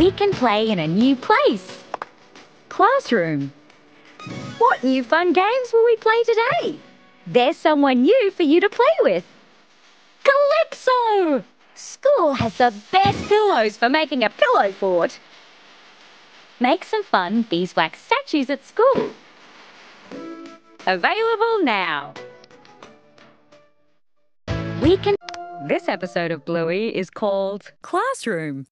we can play in a new place. Classroom. What new fun games will we play today? There's someone new for you to play with. Calypso! School has the best pillows for making a pillow fort. Make some fun beeswax statues at school. Available now. We can. This episode of Bluey is called Classroom.